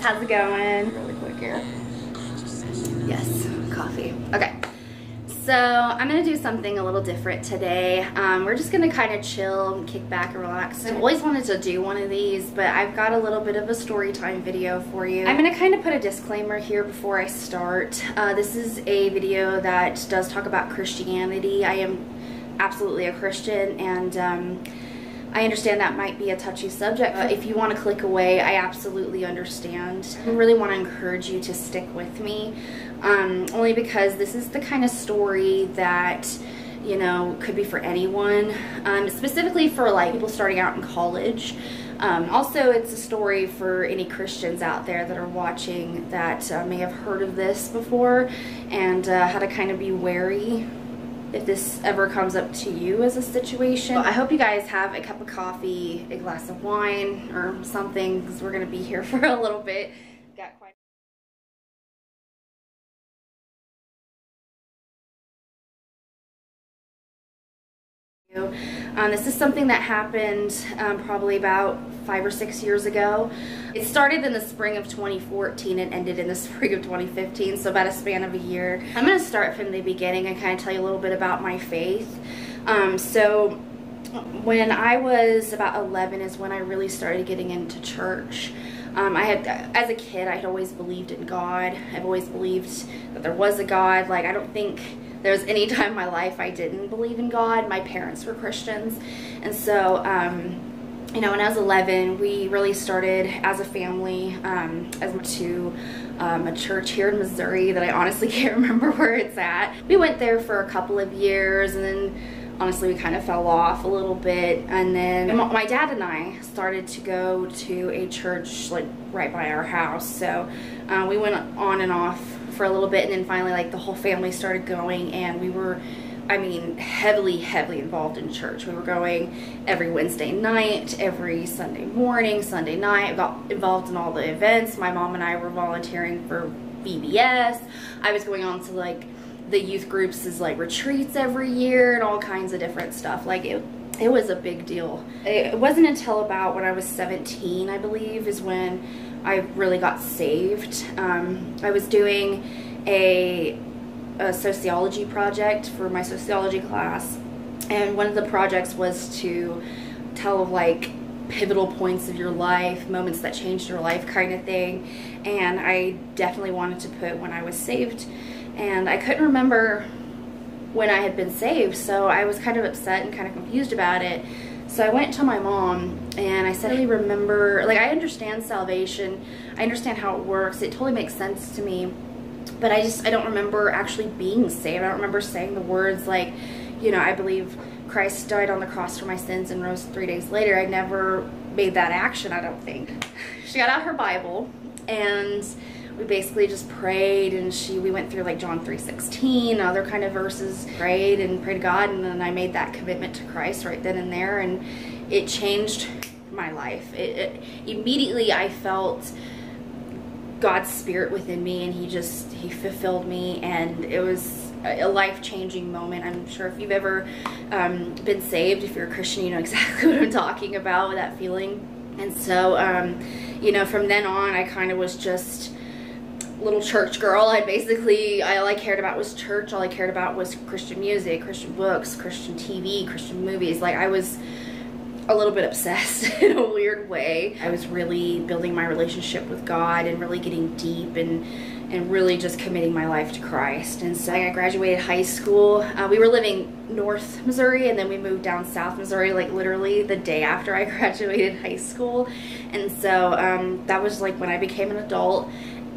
guys, how's it going? Really quick here. Yes, coffee. Okay. So I'm gonna do something a little different today. Um, we're just gonna kind of chill, kick back and relax. I've always wanted to do one of these, but I've got a little bit of a story time video for you. I'm gonna kind of put a disclaimer here before I start. Uh, this is a video that does talk about Christianity. I am absolutely a Christian and um, I understand that might be a touchy subject, but if you want to click away, I absolutely understand. I really want to encourage you to stick with me, um, only because this is the kind of story that, you know, could be for anyone, um, specifically for like people starting out in college. Um, also, it's a story for any Christians out there that are watching that uh, may have heard of this before and uh, how to kind of be wary if this ever comes up to you as a situation. I hope you guys have a cup of coffee, a glass of wine, or something, because we're going to be here for a little bit. Got quite Um, this is something that happened um, probably about five or six years ago. It started in the spring of 2014 and ended in the spring of 2015, so about a span of a year. I'm going to start from the beginning and kind of tell you a little bit about my faith. Um, so when I was about 11 is when I really started getting into church. Um, I had, as a kid, I had always believed in God. I've always believed that there was a God. Like, I don't think there was any time in my life I didn't believe in God. My parents were Christians. And so, um, you know, when I was 11, we really started as a family um, as to um, a church here in Missouri that I honestly can't remember where it's at. We went there for a couple of years and then honestly we kind of fell off a little bit and then my dad and I started to go to a church like right by our house so uh, we went on and off for a little bit and then finally like the whole family started going and we were I mean heavily heavily involved in church we were going every Wednesday night every Sunday morning Sunday night got involved in all the events my mom and I were volunteering for VBS. I was going on to like the youth groups is like retreats every year and all kinds of different stuff. Like it, it was a big deal. It wasn't until about when I was 17, I believe, is when I really got saved. Um, I was doing a, a sociology project for my sociology class, and one of the projects was to tell like pivotal points of your life, moments that changed your life kind of thing. And I definitely wanted to put when I was saved and I couldn't remember when I had been saved, so I was kind of upset and kind of confused about it. So I went to my mom and I said, I remember, like I understand salvation, I understand how it works, it totally makes sense to me, but I just, I don't remember actually being saved. I don't remember saying the words like, you know, I believe Christ died on the cross for my sins and rose three days later. I never made that action, I don't think. She got out her Bible and we basically just prayed and she we went through like John 3:16 other kind of verses prayed and prayed to God and then I made that commitment to Christ right then and there and it changed my life. It, it immediately I felt God's spirit within me and he just he fulfilled me and it was a life-changing moment. I'm sure if you've ever um, been saved if you're a Christian you know exactly what I'm talking about that feeling. And so um, you know from then on I kind of was just little church girl. I basically, all I cared about was church. All I cared about was Christian music, Christian books, Christian TV, Christian movies. Like I was a little bit obsessed in a weird way. I was really building my relationship with God and really getting deep and and really just committing my life to Christ. And so I graduated high school. Uh, we were living north Missouri and then we moved down south Missouri like literally the day after I graduated high school. And so um, that was like when I became an adult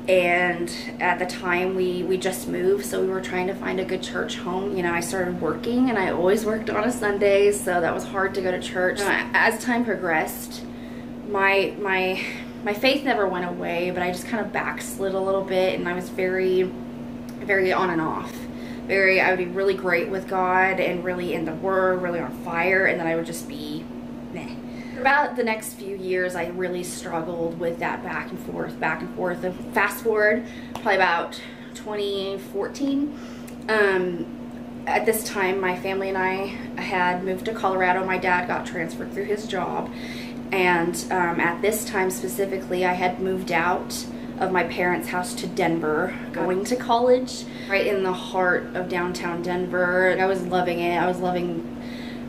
and at the time we we just moved so we were trying to find a good church home. You know I started working and I always worked on a Sunday so that was hard to go to church. As time progressed my my my faith never went away but I just kind of backslid a little bit and I was very very on and off. Very I would be really great with God and really in the word really on fire and then I would just be about the next few years, I really struggled with that back and forth, back and forth. And fast forward, probably about 2014. Um, at this time, my family and I had moved to Colorado. My dad got transferred through his job. And um, at this time specifically, I had moved out of my parents' house to Denver, going to college right in the heart of downtown Denver. I was loving it. I was loving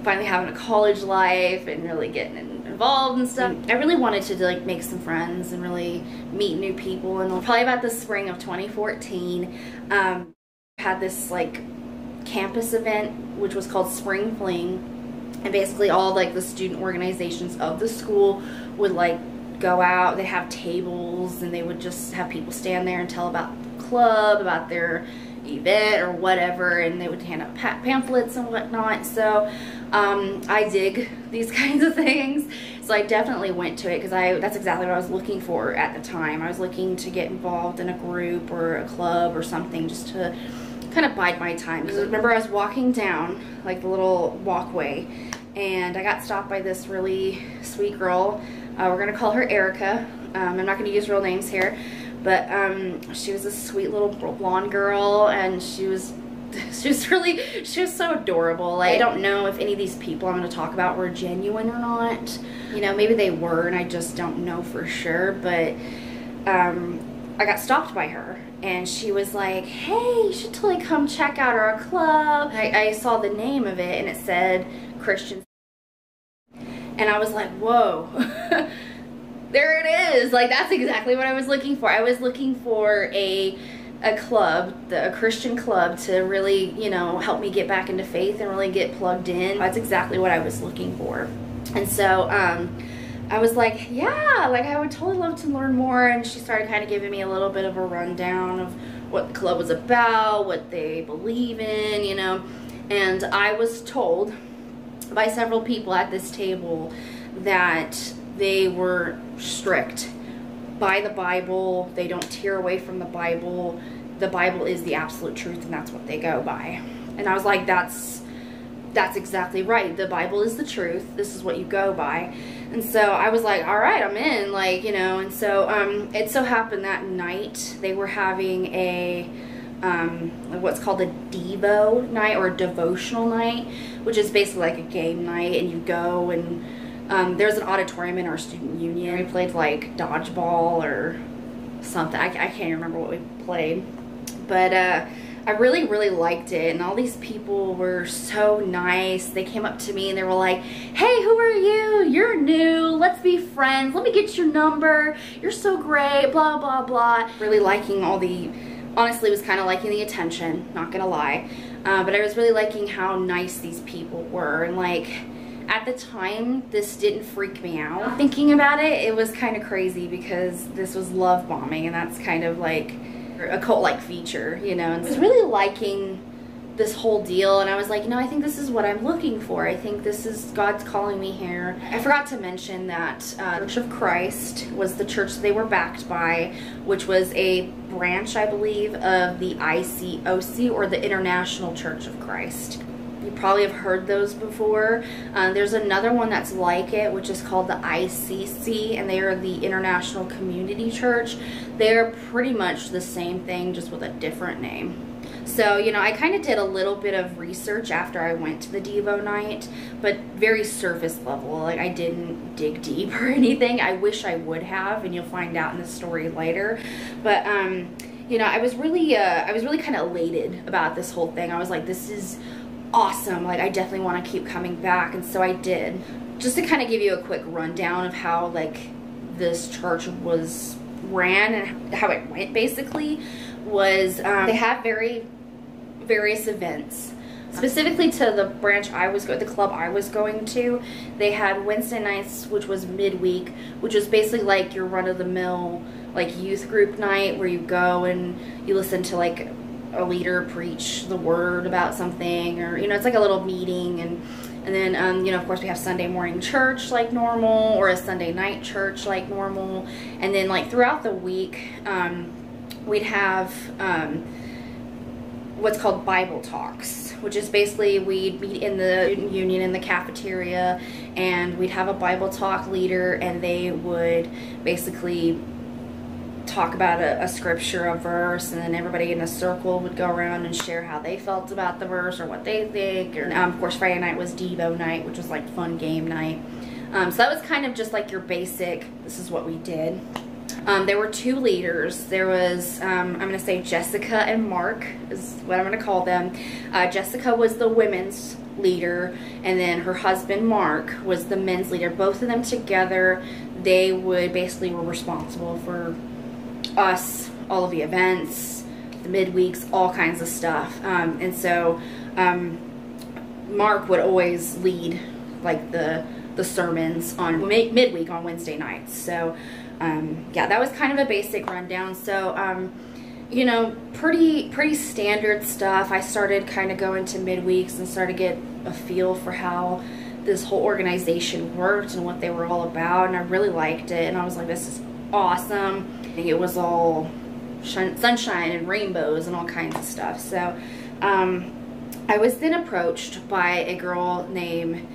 finally having a college life and really getting involved and stuff. I really wanted to like make some friends and really meet new people. And probably about the spring of 2014 um, had this like campus event which was called Spring Fling. And basically all like the student organizations of the school would like go out. They have tables and they would just have people stand there and tell about the club about their event or whatever and they would hand out pamphlets and whatnot. So um, I dig these kinds of things. So I definitely went to it because I that's exactly what I was looking for at the time. I was looking to get involved in a group or a club or something just to kind of bide my time. Because remember I was walking down like the little walkway and I got stopped by this really sweet girl. Uh, we're gonna call her Erica. Um, I'm not gonna use real names here but um, she was a sweet little blonde girl and she was she was really she was so adorable. Like, I don't know if any of these people I'm going to talk about were genuine or not. You know maybe they were and I just don't know for sure but um, I got stopped by her and she was like hey you should totally come check out our club. I, I saw the name of it and it said Christian. And I was like whoa there it is. Like that's exactly what I was looking for. I was looking for a a club, the, a Christian club to really, you know, help me get back into faith and really get plugged in. That's exactly what I was looking for. And so um, I was like, yeah, like I would totally love to learn more. And she started kind of giving me a little bit of a rundown of what the club was about, what they believe in, you know. And I was told by several people at this table that they were strict by the Bible. They don't tear away from the Bible. The Bible is the absolute truth and that's what they go by. And I was like, that's that's exactly right. The Bible is the truth. This is what you go by. And so I was like, all right, I'm in, like, you know, and so um, it so happened that night they were having a, um, what's called a Devo night or a devotional night, which is basically like a game night and you go and um, there's an auditorium in our student union. We played like dodgeball or something. I, I can't remember what we played. But uh, I really, really liked it. And all these people were so nice. They came up to me and they were like, hey, who are you? You're new. Let's be friends. Let me get your number. You're so great. Blah, blah, blah. Really liking all the, honestly, was kind of liking the attention. Not going to lie. Uh, but I was really liking how nice these people were. And like, at the time, this didn't freak me out. Thinking about it, it was kind of crazy because this was love bombing and that's kind of like a cult-like feature, you know. And I was really liking this whole deal and I was like, you know, I think this is what I'm looking for. I think this is God's calling me here. I forgot to mention that uh, Church of Christ was the church they were backed by, which was a branch, I believe, of the ICOC or the International Church of Christ. Probably have heard those before. Uh, there's another one that's like it, which is called the ICC, and they are the International Community Church. They're pretty much the same thing, just with a different name. So, you know, I kind of did a little bit of research after I went to the Devo night, but very surface level. Like, I didn't dig deep or anything. I wish I would have, and you'll find out in the story later. But, um, you know, I was really, uh, I was really kind of elated about this whole thing. I was like, this is awesome. Like I definitely want to keep coming back. And so I did. Just to kind of give you a quick rundown of how like this church was ran and how it went basically was um, they have very various events specifically to the branch I was going, the club I was going to, they had Wednesday nights, which was midweek, which was basically like your run-of-the-mill like youth group night where you go and you listen to like a leader preach the word about something or you know it's like a little meeting and and then um, you know of course we have Sunday morning church like normal or a Sunday night church like normal. And then like throughout the week um, we'd have um, what's called Bible talks which is basically we'd meet in the union in the cafeteria and we'd have a Bible talk leader and they would basically talk about a, a, scripture, a verse, and then everybody in a circle would go around and share how they felt about the verse or what they think. Or, um, of course, Friday night was Devo night, which was like fun game night. Um, so that was kind of just like your basic, this is what we did. Um, there were two leaders. There was, um, I'm going to say Jessica and Mark is what I'm going to call them. Uh, Jessica was the women's leader, and then her husband Mark was the men's leader. Both of them together, they would basically were responsible for us, all of the events, the midweeks, all kinds of stuff. Um, and so um, Mark would always lead like the the sermons on midweek on Wednesday nights. So um, yeah, that was kind of a basic rundown. So um, you know, pretty pretty standard stuff. I started kind of going to midweeks and started to get a feel for how this whole organization worked and what they were all about, and I really liked it. And I was like, this is awesome. It was all sunshine and rainbows and all kinds of stuff. So um, I was then approached by a girl named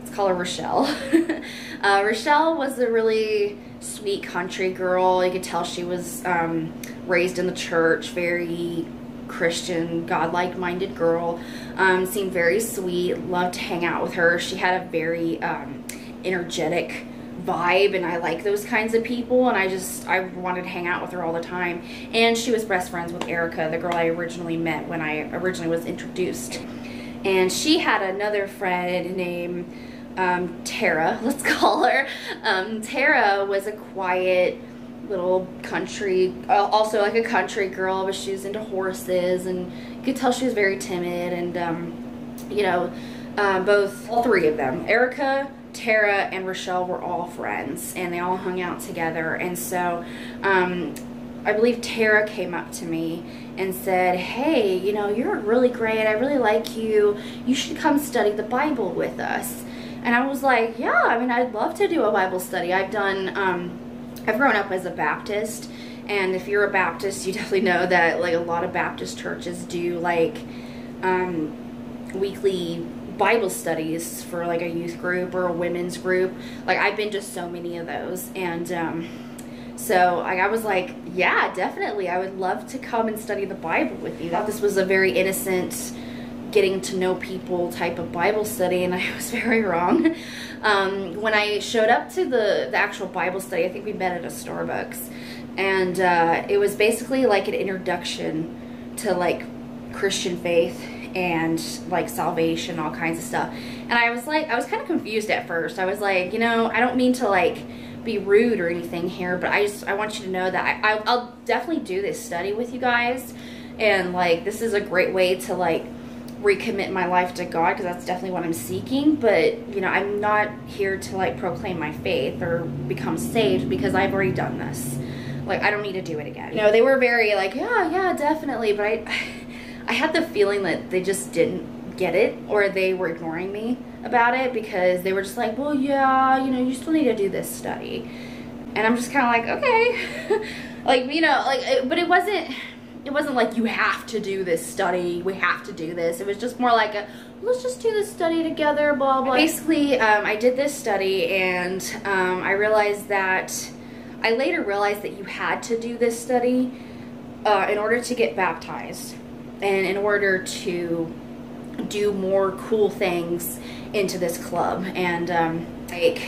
let's call her Rochelle. uh, Rochelle was a really sweet country girl. You could tell she was um, raised in the church, very Christian, God-like minded girl. Um, seemed very sweet, loved to hang out with her. She had a very um, energetic vibe and I like those kinds of people and I just I wanted to hang out with her all the time and she was best friends with Erica the girl I originally met when I originally was introduced and she had another friend named um, Tara, let's call her. Um, Tara was a quiet little country, uh, also like a country girl, but she was into horses and you could tell she was very timid and, um, you know, uh, both, all three of them, Erica, Tara, and Rochelle were all friends and they all hung out together. And so, um, I believe Tara came up to me and said, hey, you know, you're really great. I really like you. You should come study the Bible with us. And I was like, yeah, I mean, I'd love to do a Bible study. I've done, um, I've grown up as a Baptist. And if you're a Baptist, you definitely know that like a lot of Baptist churches do like um, weekly Bible studies for like a youth group or a women's group. Like I've been to so many of those. And um, so I, I was like, yeah, definitely. I would love to come and study the Bible with you. This was a very innocent getting to know people type of Bible study, and I was very wrong. Um, when I showed up to the, the actual Bible study, I think we met at a Starbucks, and uh, it was basically like an introduction to like Christian faith and like salvation, all kinds of stuff. And I was like, I was kind of confused at first. I was like, you know, I don't mean to like be rude or anything here, but I just, I want you to know that I, I'll definitely do this study with you guys. And like, this is a great way to like recommit my life to God because that's definitely what I'm seeking. But, you know, I'm not here to like proclaim my faith or become saved because I've already done this. Like, I don't need to do it again. You know, they were very like, yeah, yeah, definitely. But I, I had the feeling that they just didn't get it or they were ignoring me about it because they were just like, well, yeah, you know, you still need to do this study. And I'm just kind of like, okay. like, you know, like, but it wasn't it wasn't like you have to do this study, we have to do this. It was just more like a, let's just do this study together, blah, blah. Basically, um, I did this study and um, I realized that, I later realized that you had to do this study uh, in order to get baptized and in order to do more cool things into this club. And um, like,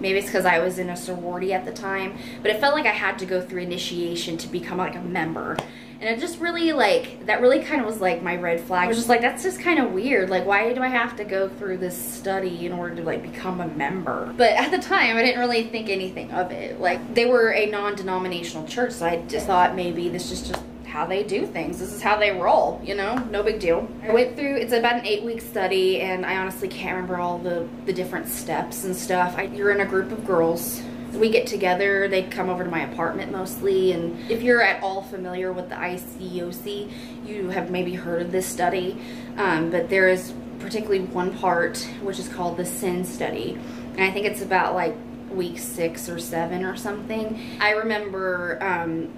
maybe it's because I was in a sorority at the time, but it felt like I had to go through initiation to become like a member. And it just really like, that really kind of was like my red flag. I was just like, that's just kind of weird. Like, why do I have to go through this study in order to like become a member? But at the time, I didn't really think anything of it. Like, they were a non-denominational church, so I just thought maybe this is just how they do things. This is how they roll, you know? No big deal. I went through, it's about an eight week study and I honestly can't remember all the, the different steps and stuff. I, you're in a group of girls we get together. They'd come over to my apartment mostly. And if you're at all familiar with the ICOC, you have maybe heard of this study. Um, but there is particularly one part which is called the sin study. And I think it's about like week six or seven or something. I remember um,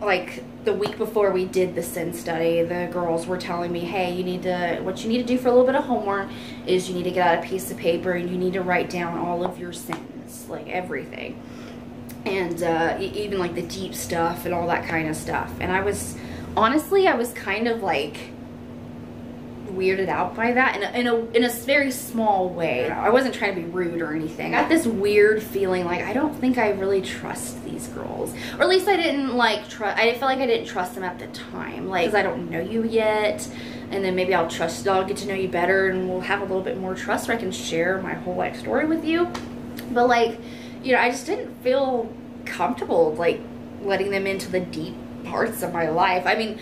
like the week before we did the sin study, the girls were telling me, hey, you need to, what you need to do for a little bit of homework is you need to get out a piece of paper and you need to write down all of your sins like everything. And uh, even like the deep stuff and all that kind of stuff. And I was, honestly, I was kind of like weirded out by that in a, in a, in a very small way. I wasn't trying to be rude or anything. I got this weird feeling like I don't think I really trust these girls. Or at least I didn't like trust, I felt like I didn't trust them at the time. Like, cause I don't know you yet. And then maybe I'll trust, I'll get to know you better and we'll have a little bit more trust where I can share my whole life story with you. But like, you know, I just didn't feel comfortable like letting them into the deep parts of my life. I mean,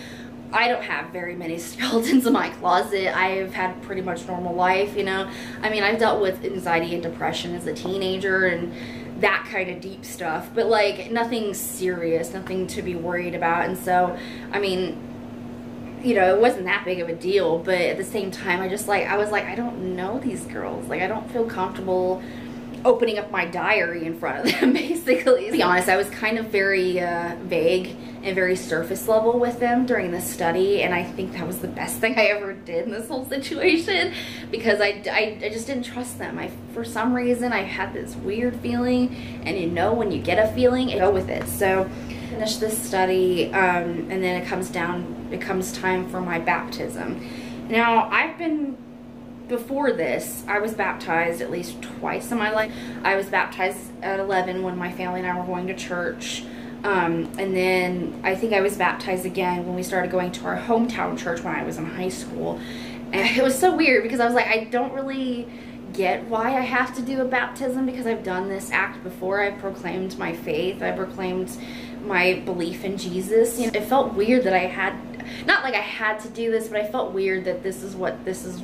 I don't have very many skeletons in my closet. I've had pretty much normal life, you know. I mean, I've dealt with anxiety and depression as a teenager and that kind of deep stuff, but like nothing serious, nothing to be worried about. And so, I mean, you know, it wasn't that big of a deal, but at the same time, I just like, I was like, I don't know these girls. Like, I don't feel comfortable opening up my diary in front of them, basically. To be honest, I was kind of very uh, vague and very surface level with them during this study, and I think that was the best thing I ever did in this whole situation because I, I, I just didn't trust them. I, for some reason, I had this weird feeling, and you know when you get a feeling, go with it. So finish this study, um, and then it comes down, it comes time for my baptism. Now, I've been before this, I was baptized at least twice in my life. I was baptized at 11 when my family and I were going to church. Um, and then I think I was baptized again when we started going to our hometown church when I was in high school. And it was so weird because I was like, I don't really get why I have to do a baptism because I've done this act before. I've proclaimed my faith. I proclaimed my belief in Jesus. You know, it felt weird that I had, not like I had to do this, but I felt weird that this is what this is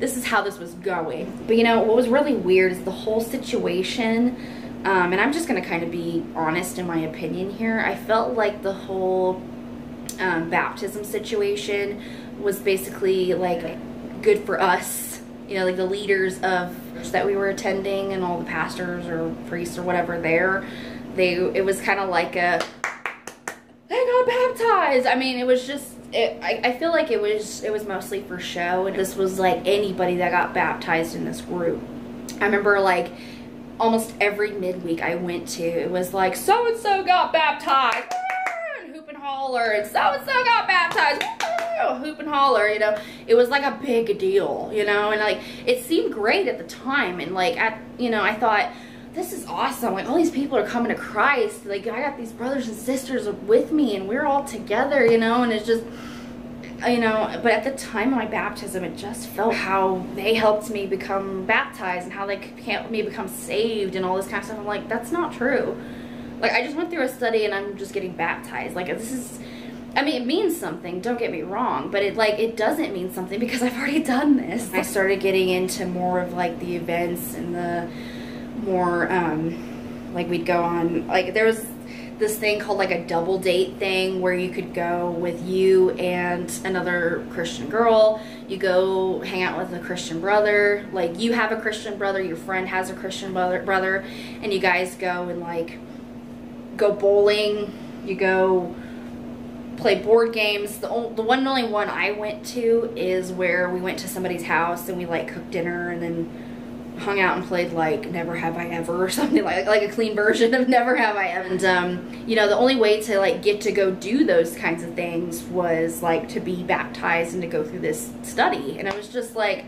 this is how this was going. But you know, what was really weird is the whole situation, um, and I'm just gonna kind of be honest in my opinion here. I felt like the whole um, baptism situation was basically like good for us, you know, like the leaders of that we were attending and all the pastors or priests or whatever there. They, it was kind of like a, they got baptized. I mean, it was just it, I, I feel like it was it was mostly for show and this was like anybody that got baptized in this group. I remember like almost every midweek i went to it was like so and so got baptized. And and holler and so and so got baptized. Hoop and holler you know? It was like a big deal you know? And like it seemed great at the time and like at you know i thought this is awesome. Like all these people are coming to Christ. Like I got these brothers and sisters with me and we're all together, you know, and it's just you know, but at the time of my baptism, it just felt how they helped me become baptized and how they helped me become saved and all this kind of stuff. I'm like, that's not true. Like, I just went through a study and I'm just getting baptized. Like, this is, I mean, it means something, don't get me wrong, but it, like, it doesn't mean something because I've already done this. I started getting into more of, like, the events and the more, um, like, we'd go on, like, there was this thing called like a double date thing where you could go with you and another Christian girl. You go hang out with a Christian brother. Like you have a Christian brother, your friend has a Christian brother, brother and you guys go and like go bowling. You go play board games. The, the one and only one I went to is where we went to somebody's house and we like cooked dinner and then hung out and played like Never Have I Ever or something like like a clean version of Never Have I Ever. And um, you know, the only way to like get to go do those kinds of things was like to be baptized and to go through this study. And I was just like,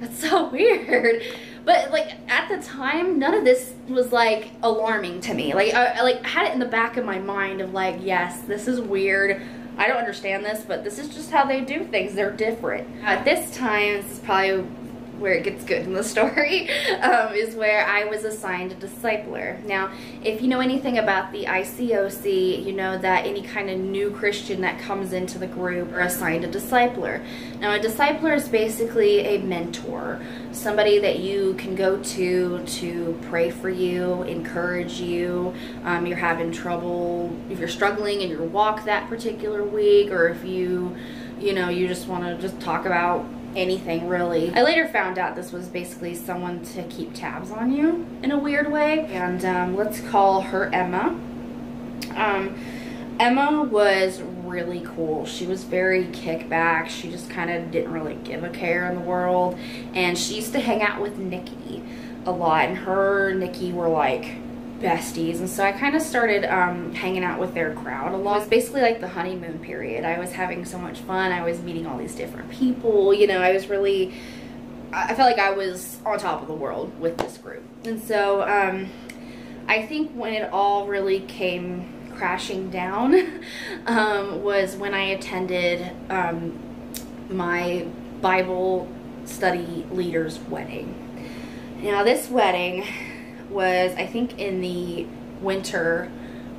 that's so weird. But like at the time, none of this was like alarming to me. Like I, like had it in the back of my mind of like, yes, this is weird. I don't understand this, but this is just how they do things. They're different. At this time, this is probably where it gets good in the story, um, is where I was assigned a discipler. Now, if you know anything about the ICOC, you know that any kind of new Christian that comes into the group are assigned a discipler. Now, a discipler is basically a mentor, somebody that you can go to to pray for you, encourage you. Um, you're having trouble, if you're struggling in your walk that particular week, or if you, you know, you just want to just talk about anything really. I later found out this was basically someone to keep tabs on you in a weird way. And um, let's call her Emma. Um, Emma was really cool. She was very kickback. She just kind of didn't really give a care in the world. And she used to hang out with Nikki a lot. And her Nikki were like besties and so I kind of started um, hanging out with their crowd a lot. It was basically like the honeymoon period. I was having so much fun. I was meeting all these different people. You know, I was really, I felt like I was on top of the world with this group. And so um, I think when it all really came crashing down um, was when I attended um, my Bible study leader's wedding. Now this wedding was I think in the winter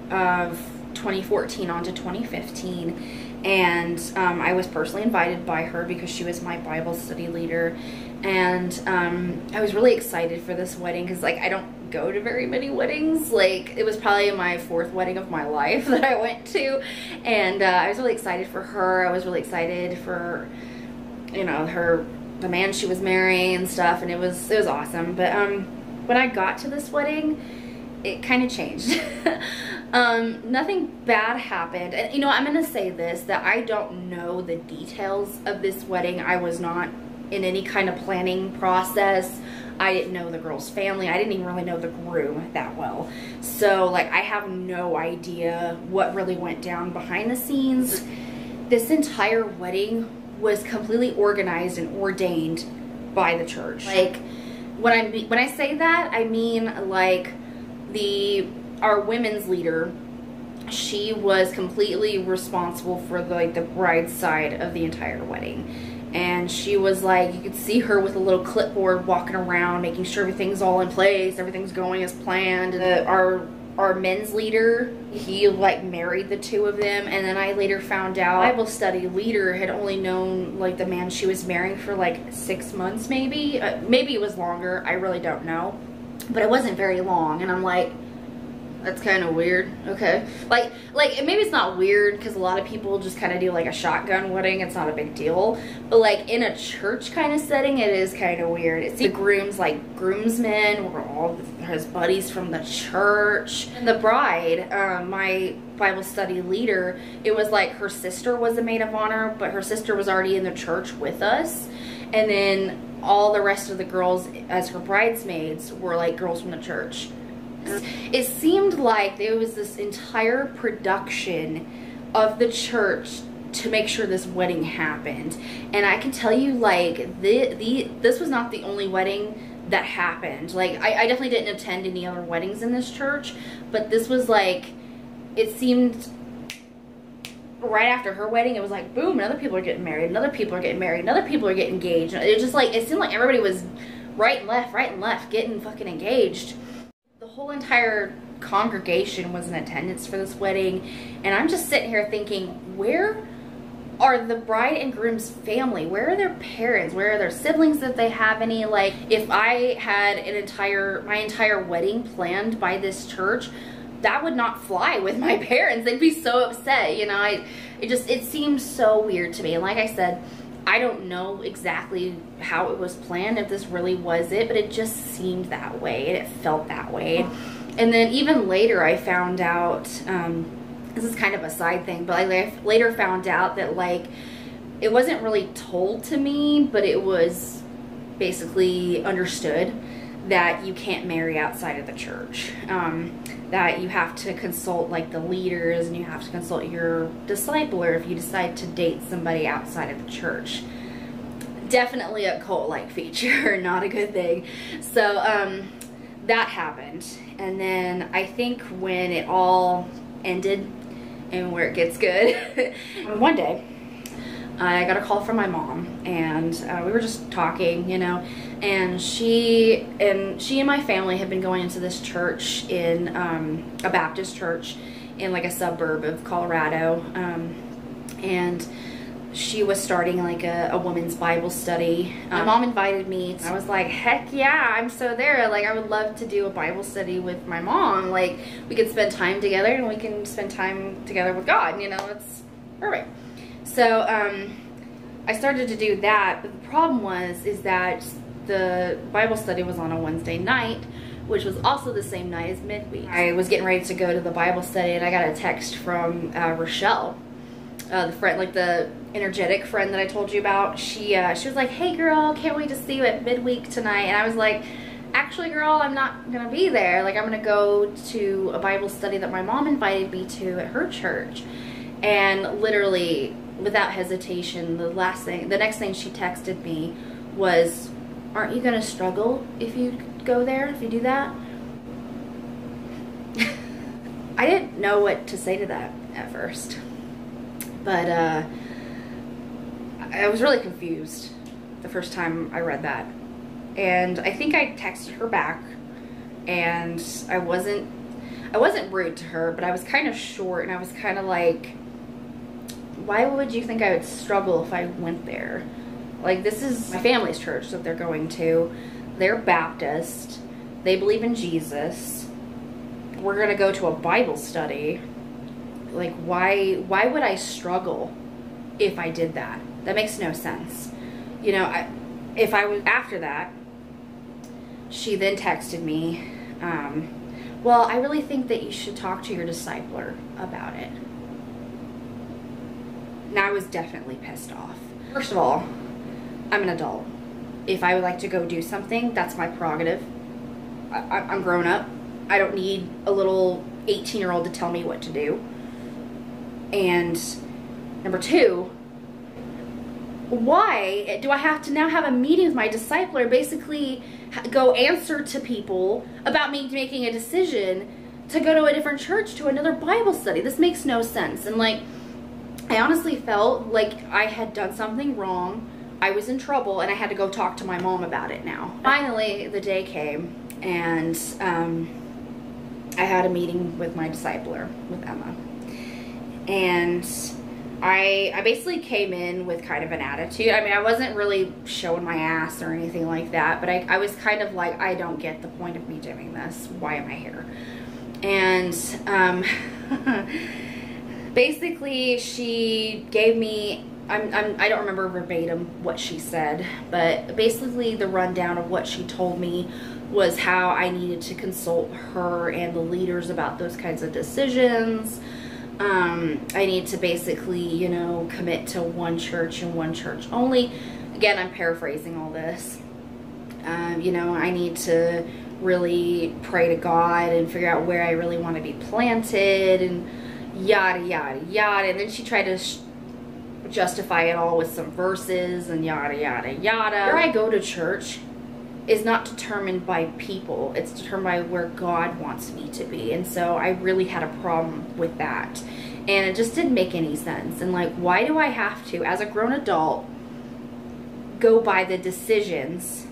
of 2014 on to 2015 and um, I was personally invited by her because she was my Bible study leader. And um, I was really excited for this wedding because like I don't go to very many weddings. Like it was probably my fourth wedding of my life that I went to. And uh, I was really excited for her. I was really excited for you know her the man she was marrying and stuff. And it was it was awesome. But um when I got to this wedding it kind of changed um nothing bad happened and you know I'm gonna say this that I don't know the details of this wedding I was not in any kind of planning process I didn't know the girl's family. I didn't even really know the groom that well. So like I have no idea what really went down behind the scenes. This entire wedding was completely organized and ordained by the church. Like when I when I say that, I mean like the our women's leader she was completely responsible for the, like the bride's side of the entire wedding. And she was like you could see her with a little clipboard walking around making sure everything's all in place everything's going as planned and our our men's leader, he like married the two of them. And then I later found out Bible study leader had only known like the man she was marrying for like six months maybe. Uh, maybe it was longer. I really don't know. But it wasn't very long. And I'm like, that's kind of weird. Okay. Like, like maybe it's not weird because a lot of people just kind of do like a shotgun wedding. It's not a big deal. But like in a church kind of setting, it is kind of weird. It's the groom's like groomsmen were all his buddies from the church. And the bride, um, my Bible study leader, it was like her sister was a maid of honor, but her sister was already in the church with us. And then all the rest of the girls as her bridesmaids were like girls from the church. It seemed like there was this entire production of the church to make sure this wedding happened. And I can tell you like the the this was not the only wedding that happened. Like I, I definitely didn't attend any other weddings in this church, but this was like it seemed right after her wedding, it was like, boom, another people are getting married, another people are getting married, another people are getting engaged. It just like, it seemed like everybody was right and left, right and left, getting fucking engaged whole entire congregation was in attendance for this wedding and I'm just sitting here thinking where are the bride and groom's family? Where are their parents? Where are their siblings if they have any? Like if I had an entire my entire wedding planned by this church that would not fly with my parents. They'd be so upset you know? I it just it seems so weird to me. And like I said I don't know exactly how it was planned, if this really was it, but it just seemed that way and it felt that way. And then even later I found out, um, this is kind of a side thing, but I later found out that like, it wasn't really told to me, but it was basically understood that you can't marry outside of the church. Um, that you have to consult like the leaders and you have to consult your discipler if you decide to date somebody outside of the church. Definitely a cult-like feature, not a good thing. So um, that happened. And then I think when it all ended and where it gets good, one day I got a call from my mom and uh, we were just talking, you know, and she and she and my family have been going into this church in um, a Baptist church in like a suburb of Colorado, um, and she was starting like a, a woman's Bible study. My mom invited me. I was like, heck yeah, I'm so there. Like, I would love to do a Bible study with my mom. Like, we could spend time together and we can spend time together with God. You know, it's perfect. So um, I started to do that, but the problem was is that the Bible study was on a Wednesday night, which was also the same night as midweek. I was getting ready to go to the Bible study and I got a text from uh, Rochelle, uh, the friend, like the energetic friend that I told you about. She, uh, she was like, hey girl, can't wait to see you at midweek tonight. And I was like, actually, girl, I'm not gonna be there. Like, I'm gonna go to a Bible study that my mom invited me to at her church. And literally, without hesitation, the last thing, the next thing she texted me was, Aren't you gonna struggle if you go there, if you do that? I didn't know what to say to that at first. But, uh, I was really confused the first time I read that. And I think I texted her back and I wasn't I wasn't rude to her, but I was kind of short and I was kind of like why would you think I would struggle if I went there? Like this is my family's church that they're going to. They're Baptist. They believe in Jesus. We're going to go to a Bible study. Like why why would I struggle if I did that? That makes no sense. You know, I, if I was after that, she then texted me, um, well, I really think that you should talk to your discipler about it. And I was definitely pissed off. First of all, I'm an adult. If I would like to go do something, that's my prerogative. I, am grown up. I don't need a little 18 year old to tell me what to do. And number two, why do I have to now have a meeting with my discipler, basically go answer to people about me making a decision to go to a different church, to another Bible study? This makes no sense. And like, I honestly felt like I had done something wrong. I was in trouble and I had to go talk to my mom about it now. Finally, the day came and um, I had a meeting with my discipler, with Emma. And I, I basically came in with kind of an attitude. I mean, I wasn't really showing my ass or anything like that, but I, I was kind of like, I don't get the point of me doing this. Why am I here? And um, basically, she gave me, I'm, I'm, I don't remember verbatim what she said, but basically the rundown of what she told me was how I needed to consult her and the leaders about those kinds of decisions um, I need to basically, you know, commit to one church and one church only. Again, I'm paraphrasing all this. Um, you know, I need to really pray to God and figure out where I really want to be planted and yada, yada, yada. And then she tried to justify it all with some verses and yada, yada, yada. Where I go to church is not determined by people. It's determined by where God wants me to be. And so I really had a problem with that. And it just didn't make any sense. And like, why do I have to, as a grown adult, go by the decisions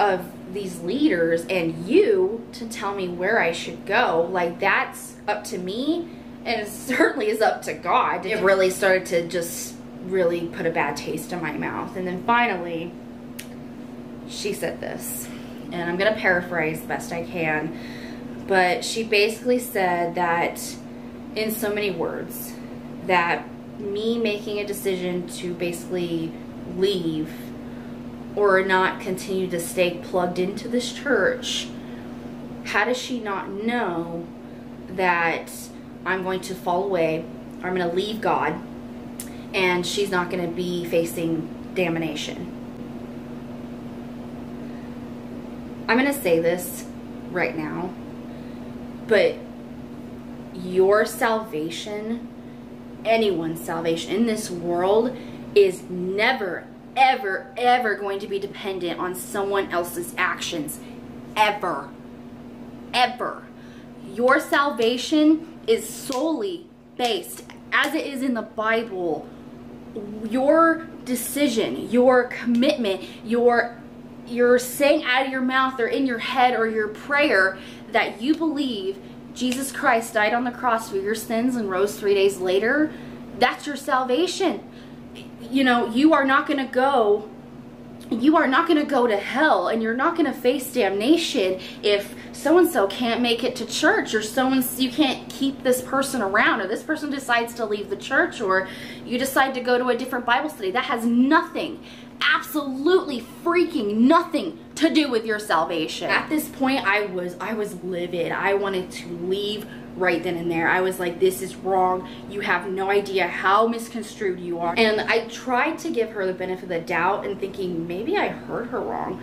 of these leaders and you to tell me where I should go? Like, that's up to me. And it certainly is up to God. It really started to just really put a bad taste in my mouth. And then finally, she said this, and I'm going to paraphrase the best I can, but she basically said that in so many words that me making a decision to basically leave or not continue to stay plugged into this church, how does she not know that I'm going to fall away or I'm going to leave God and she's not going to be facing damnation? I'm going to say this right now, but your salvation, anyone's salvation in this world, is never, ever, ever going to be dependent on someone else's actions. Ever. Ever. Your salvation is solely based, as it is in the Bible, your decision, your commitment, your you're saying out of your mouth or in your head or your prayer that you believe Jesus Christ died on the cross for your sins and rose three days later, that's your salvation. You know, you are not going to go you are not going to go to hell and you're not going to face damnation if so and so can't make it to church or so and you can't keep this person around or this person decides to leave the church or you decide to go to a different Bible study. That has nothing absolutely freaking nothing to do with your salvation. At this point, I was I was livid. I wanted to leave right then and there. I was like, this is wrong. You have no idea how misconstrued you are. And I tried to give her the benefit of the doubt and thinking maybe I heard her wrong.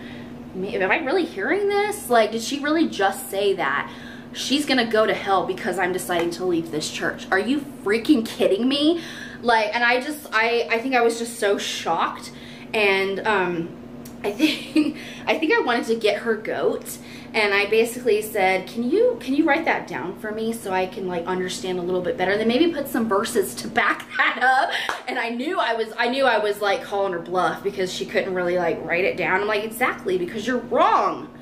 Am I really hearing this? Like, did she really just say that? She's gonna go to hell because I'm deciding to leave this church. Are you freaking kidding me? Like, and I just, I, I think I was just so shocked. And, um, I think, I think I wanted to get her goat and I basically said, can you can you write that down for me so I can like understand a little bit better? Then maybe put some verses to back that up. And I knew I was I knew I was like calling her bluff because she couldn't really like write it down. I'm like, exactly, because you're wrong.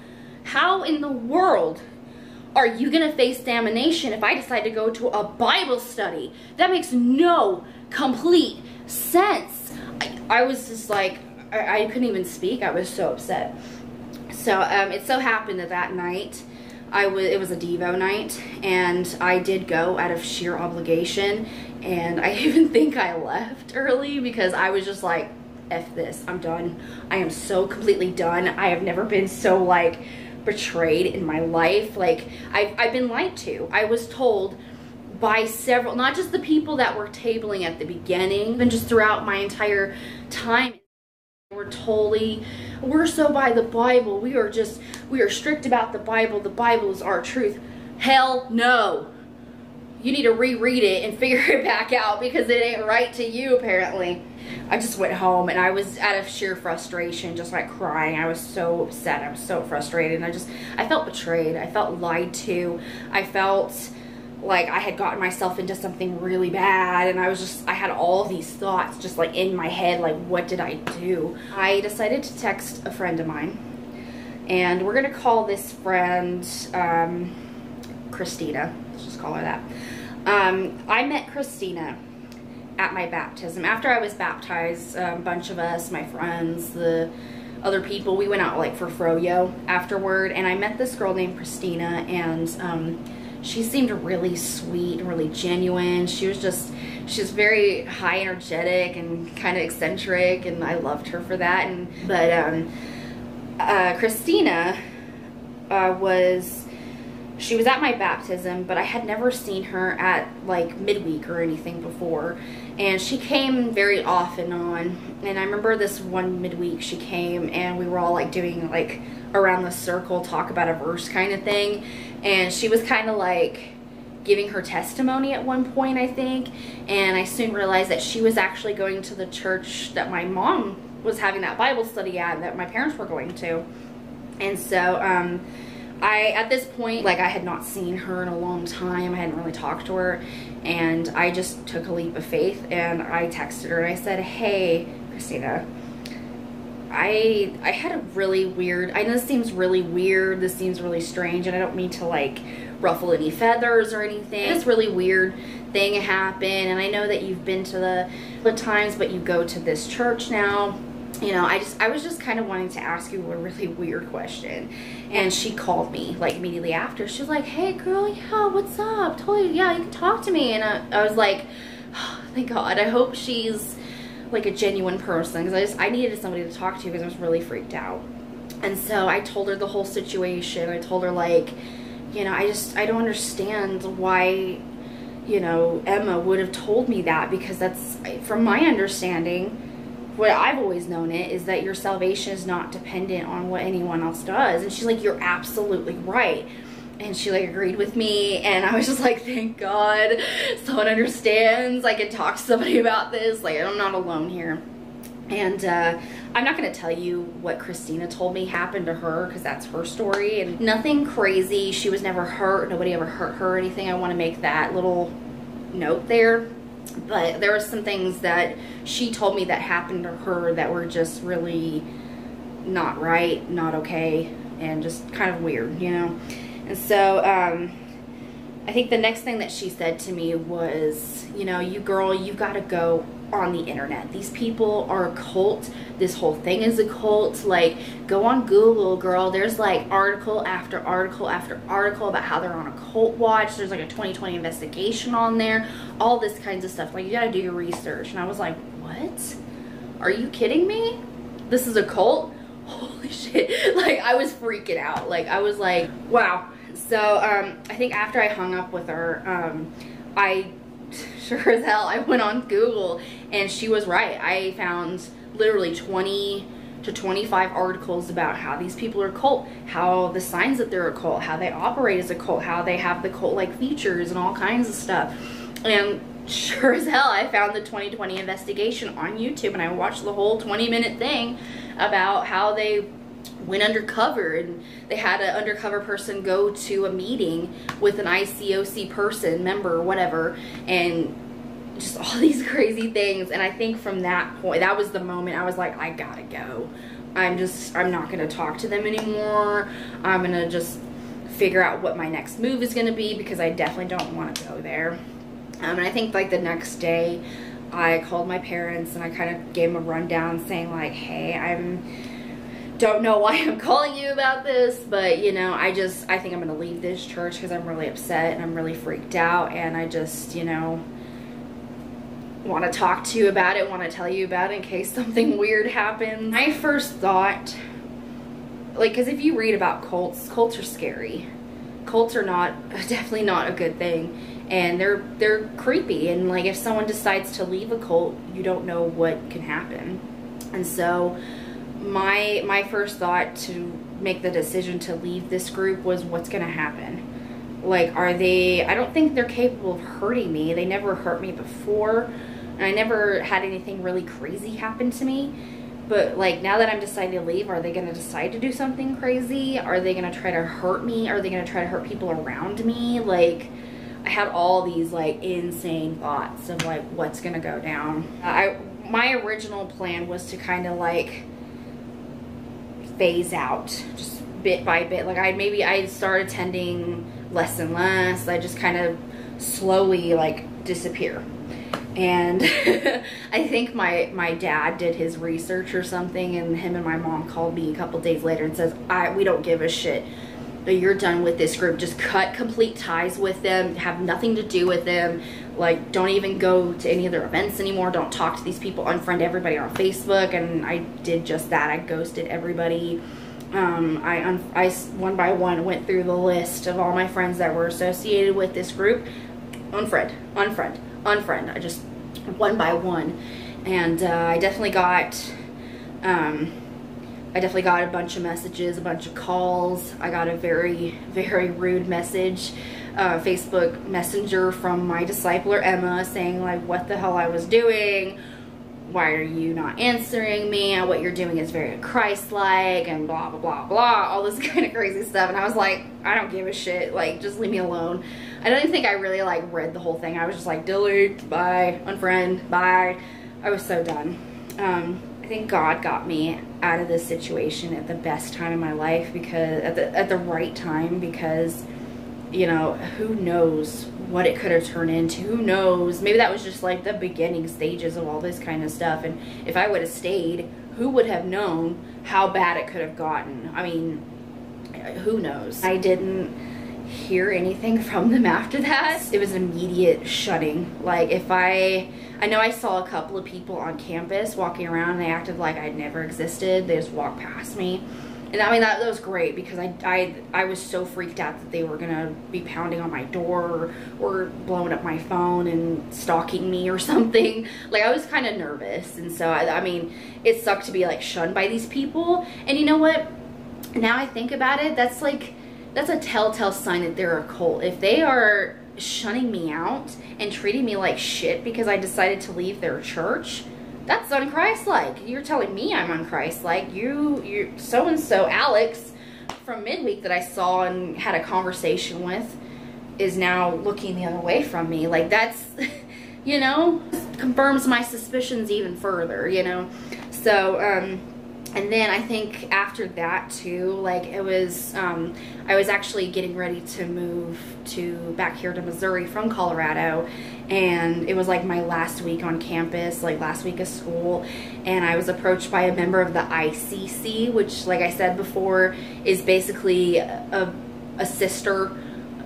How in the world are you gonna face damnation if I decide to go to a Bible study? That makes no complete sense. I, I was just like, I, I couldn't even speak. I was so upset. So um, it so happened that that night, I was it was a Devo night, and I did go out of sheer obligation, and I even think I left early because I was just like, F this, I'm done. I am so completely done. I have never been so like betrayed in my life. Like I've, I've been lied to. I was told by several, not just the people that were tabling at the beginning, but just throughout my entire time. We're totally, we're so by the Bible. We are just, we are strict about the Bible. The Bible is our truth. Hell no. You need to reread it and figure it back out because it ain't right to you apparently. I just went home and I was out of sheer frustration, just like crying. I was so upset. I was so frustrated. And I just, I felt betrayed. I felt lied to. I felt like I had gotten myself into something really bad and I was just, I had all these thoughts just like in my head, like what did I do? I decided to text a friend of mine and we're gonna call this friend um, Christina, let's just call her that. Um, I met Christina at my baptism. After I was baptized, a bunch of us, my friends, the other people, we went out like for froyo afterward and I met this girl named Christina and um, she seemed really sweet, really genuine. She was just, she was very high energetic and kind of eccentric, and I loved her for that. And but um, uh, Christina uh, was, she was at my baptism, but I had never seen her at like midweek or anything before. And she came very off and on. And I remember this one midweek she came, and we were all like doing like around the circle, talk about a verse kind of thing and she was kind of like giving her testimony at one point, I think. And I soon realized that she was actually going to the church that my mom was having that Bible study at that my parents were going to. And so, um, I, at this point, like I had not seen her in a long time. I hadn't really talked to her. And I just took a leap of faith and I texted her and I said, hey, Christina, I I had a really weird, I know this seems really weird, this seems really strange, and I don't mean to like ruffle any feathers or anything. This really weird thing happened, and I know that you've been to the, the times, but you go to this church now. You know, I just, I was just kind of wanting to ask you a really weird question. And she called me like immediately after. She was like, hey girl, yeah, what's up? Totally, yeah, you can talk to me. And I, I was like, oh, thank God, I hope she's, like a genuine person because I just I needed somebody to talk to because I was really freaked out. And so I told her the whole situation. I told her like, you know, I just I don't understand why you know Emma would have told me that because that's from my understanding what I've always known it is that your salvation is not dependent on what anyone else does. And she's like, you're absolutely right and she like agreed with me and I was just like thank god someone understands. I can talk to somebody about this. Like I'm not alone here. And uh, I'm not to tell you what Christina told me happened to her because that's her story and nothing crazy. She was never hurt. Nobody ever hurt her or anything. I want to make that little note there. But there were some things that she told me that happened to her that were just really not right not okay and just kind of weird you know and so um, I think the next thing that she said to me was, you know, you girl, you got to go on the internet. These people are a cult. This whole thing is a cult. Like, go on Google, girl. There's like article after article after article about how they're on a cult watch. There's like a 2020 investigation on there. All this kinds of stuff. Like, you got to do your research. And I was like, what? Are you kidding me? This is a cult? Holy shit. Like, I was freaking out. Like, I was like, wow so um, I think after I hung up with her, um, I sure as hell I went on Google and she was right. I found literally 20 to 25 articles about how these people are cult, how the signs that they're a cult, how they operate as a cult, how they have the cult-like features and all kinds of stuff. And sure as hell, I found the 2020 investigation on YouTube and I watched the whole 20 minute thing about how they went undercover and they had an undercover person go to a meeting with an ICOC person, member, whatever, and just all these crazy things. And I think from that point, that was the moment I was like, I gotta go. I'm just, I'm not gonna talk to them anymore. I'm gonna just figure out what my next move is gonna be because I definitely don't wanna go there. Um, and I think like the next day, I called my parents and I kind of gave them a rundown saying like, hey, I'm don't know why I'm calling you about this, but you know, I just, I think I'm going to leave this church because I'm really upset and I'm really freaked out and I just, you know, want to talk to you about it, want to tell you about it in case something weird happens. My first thought, like, because if you read about cults, cults are scary. Cults are not, definitely not a good thing. And they're, they're creepy. And like, if someone decides to leave a cult, you don't know what can happen. And so, my my first thought to make the decision to leave this group was what's going to happen? Like are they i don't think they're capable of hurting me. They never hurt me before. And i never had anything really crazy happen to me. But like now that i'm deciding to leave are they going to decide to do something crazy? Are they going to try to hurt me? Are they going to try to hurt people around me? Like i had all these like insane thoughts of like what's going to go down. I my original plan was to kind of like phase out just bit by bit. Like I maybe I start attending less and less. I just kind of slowly like disappear. And I think my my dad did his research or something and him and my mom called me a couple days later and says, I we don't give a shit. You're done with this group. Just cut complete ties with them. Have nothing to do with them. Like, don't even go to any of their events anymore. Don't talk to these people. Unfriend everybody on Facebook. And I did just that. I ghosted everybody. Um, I, I one by one went through the list of all my friends that were associated with this group. Unfriend, unfriend, unfriend. I just one by one. And uh, I definitely got, um, I definitely got a bunch of messages, a bunch of calls. I got a very, very rude message uh, Facebook Messenger from my discipler Emma saying like what the hell I was doing, why are you not answering me, and what you're doing is very Christ-like, and blah, blah, blah, blah, all this kind of crazy stuff. And I was like, I don't give a shit, like, just leave me alone. I don't even think I really, like, read the whole thing. I was just like, delete, bye, unfriend, bye. I was so done. Um, think God got me out of this situation at the best time in my life because, at the, at the right time because you know, who knows what it could have turned into. Who knows? Maybe that was just like the beginning stages of all this kind of stuff. And if I would have stayed, who would have known how bad it could have gotten? I mean, who knows? I didn't hear anything from them after that. It was immediate shutting. Like if I, I know I saw a couple of people on campus walking around and they acted like I'd never existed. They just walked past me and I mean that, that was great because I, I I was so freaked out that they were gonna be pounding on my door or, or blowing up my phone and stalking me or something. Like I was kind of nervous, and so I, I mean it sucked to be like shunned by these people. And you know what? Now I think about it, that's like that's a telltale sign that they're a cult. If they are shunning me out and treating me like shit because I decided to leave their church, that's unchristlike. You're telling me I'm unchristlike. You, you, so and so, Alex from midweek that I saw and had a conversation with, is now looking the other way from me. Like that's, you know, confirms my suspicions even further. You know, so um, and then I think after that too, like it was, um, I was actually getting ready to move to back here to Missouri from Colorado, and it was like my last week on campus, like last week of school, and I was approached by a member of the ICC, which, like I said before, is basically a, a sister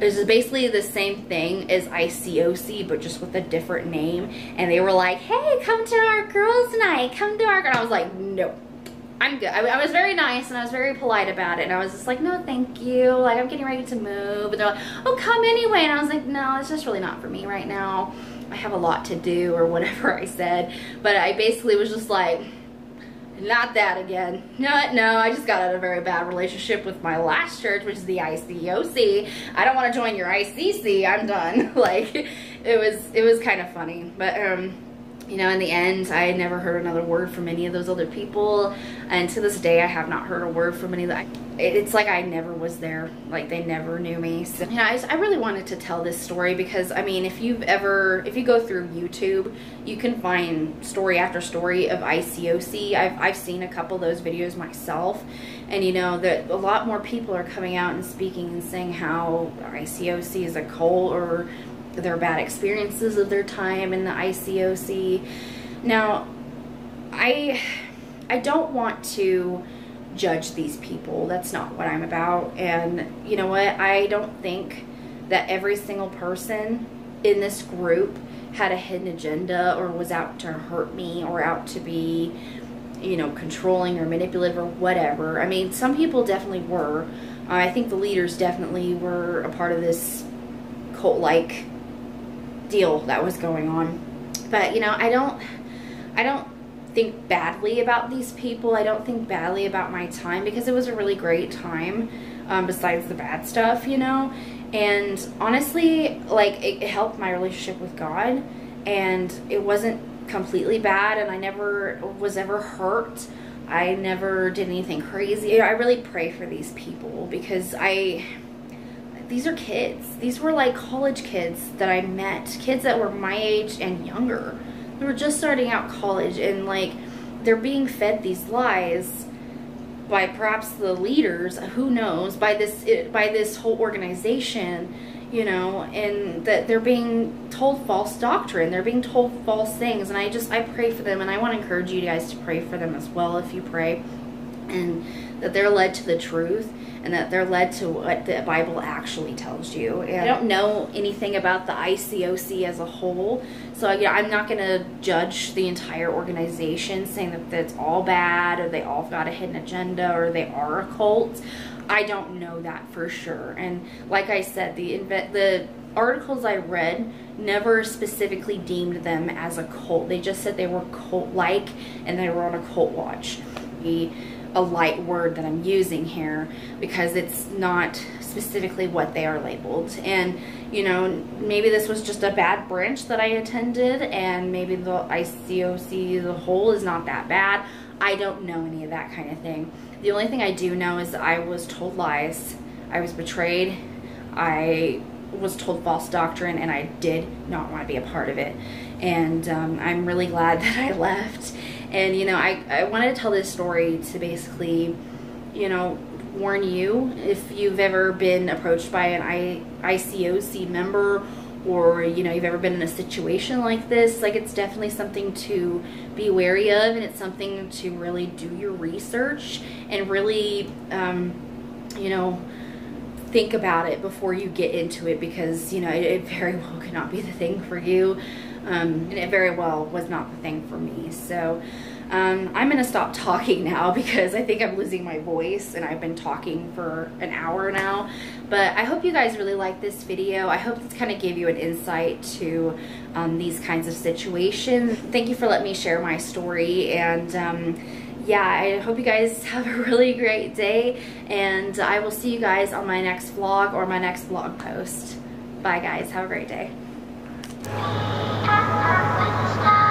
is basically the same thing as ICOC, but just with a different name. And they were like, hey, come to our girls' night. Come to our... And I was like, no. I'm good. I, I, was very nice and I was very polite about it. And I was just like, no, thank you. Like, I'm getting ready to move. And they're like, oh, come anyway. And I was like, no, it's just really not for me right now. I have a lot to do or whatever I said. But I basically was just like, not that again. No, no, I just got out of a very bad relationship with my last church, which is the ICOC. I don't want to join your ICC. I'm done. like, it was, it was kind of funny. But, um, you know, in the end, I never heard another word from any of those other people. And to this day, I have not heard a word from any of them. It's like I never was there. Like they never knew me. So, you know, I, I really wanted to tell this story because, I mean, if you've ever, if you go through YouTube, you can find story after story of ICOC. I've, I've seen a couple of those videos myself. And, you know, that a lot more people are coming out and speaking and saying how ICOC is a cult or their bad experiences of their time in the ICOC. Now, I I don't want to judge these people. That's not what I'm about. And you know what? I don't think that every single person in this group had a hidden agenda or was out to hurt me or out to be, you know, controlling or manipulative or whatever. I mean, some people definitely were. I think the leaders definitely were a part of this cult-like deal that was going on. But, you know, I don't, I don't think badly about these people. I don't think badly about my time because it was a really great time um, besides the bad stuff, you know. And honestly, like, it, it helped my relationship with God and it wasn't completely bad and I never was ever hurt. I never did anything crazy. I really pray for these people because I these are kids. These were like college kids that I met, kids that were my age and younger. They were just starting out college and like they're being fed these lies by perhaps the leaders, who knows, by this eh, by this whole organization, you know, and that they're being told false doctrine. They're being told false things and I just I pray for them and I want to encourage you guys to pray for them as well if you pray and that they're led to the truth and that they're led to what the Bible actually tells you. And I don't know anything about the ICOC as a whole, so yeah, I'm not going to judge the entire organization saying that that's all bad or they all got a hidden agenda or they are a cult. I don't know that for sure. And like I said, the the articles I read never specifically deemed them as a cult. They just said they were cult-like and they were on a cult watch a light word that I'm using here because it's not specifically what they are labeled. And, you know, maybe this was just a bad branch that I attended and maybe the ICOC, the whole is not that bad. I don't know any of that kind of thing. The only thing I do know is I was told lies. I was betrayed. I was told false doctrine and I did not want to be a part of it. And um, I'm really glad that I left and, you know, I, I wanted to tell this story to basically, you know, warn you if you've ever been approached by an I, ICOC member or, you know, you've ever been in a situation like this, like it's definitely something to be wary of and it's something to really do your research and really, um, you know, think about it before you get into it because, you know, it, it very well could not be the thing for you. Um, and it very well was not the thing for me. So um, I'm going to stop talking now because I think I'm losing my voice and I've been talking for an hour now. But I hope you guys really like this video. I hope this kind of gave you an insight to um, these kinds of situations. Thank you for letting me share my story and um, yeah, I hope you guys have a really great day and I will see you guys on my next vlog or my next blog post. Bye guys, have a great day. Stop, stop.